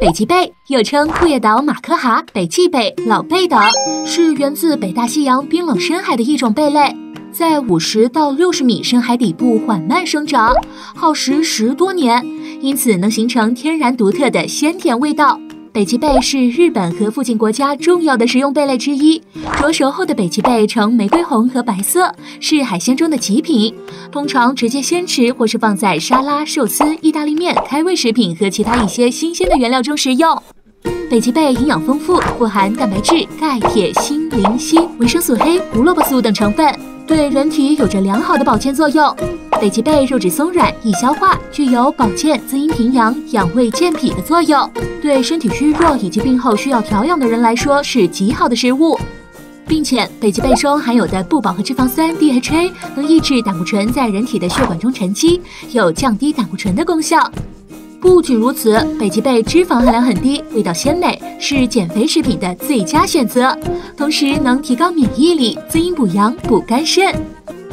北极贝又称库页岛马克哈、北极贝、老贝等，是源自北大西洋冰冷深海的一种贝类，在五十到六十米深海底部缓慢生长，耗时十多年，因此能形成天然独特的鲜甜味道。北极贝是日本和附近国家重要的食用贝类之一。灼熟后的北极贝呈玫瑰红和白色，是海鲜中的极品。通常直接鲜吃，或是放在沙拉、寿司、意大利面、开胃食品和其他一些新鲜的原料中食用。北极贝营养丰富，富含蛋白质、钙、铁、锌、磷、硒、维生素 A、胡萝卜素等成分，对人体有着良好的保健作用。北极贝肉质松软，易消化，具有保健、滋阴平阳、养胃健脾的作用，对身体虚弱以及病后需要调养的人来说是极好的食物。并且，北极贝中含有的不饱和脂肪酸 DHA 能抑制胆固醇在人体的血管中沉积，有降低胆固醇的功效。不仅如此，北极贝脂肪含量很低，味道鲜美，是减肥食品的最佳选择。同时能提高免疫力，滋阴补阳，补肝肾。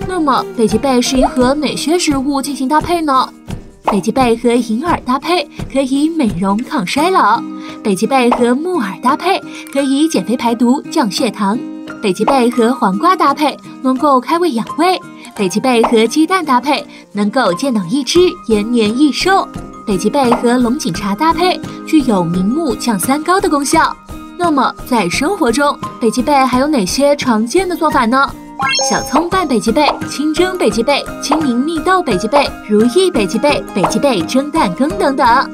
那么，北极贝适宜和哪些食物进行搭配呢？北极贝和银耳搭配可以美容抗衰老；北极贝和木耳搭配可以减肥排毒、降血糖；北极贝和黄瓜搭配能够开胃养胃；北极贝和鸡蛋搭配能够健脑益智、延年益寿；北极贝和龙井茶搭配具有明目、降三高的功效。那么，在生活中，北极贝还有哪些常见的做法呢？小葱拌北极贝、清蒸北极贝、清明蜜豆北极贝、如意北极贝、北极贝蒸蛋羹等等。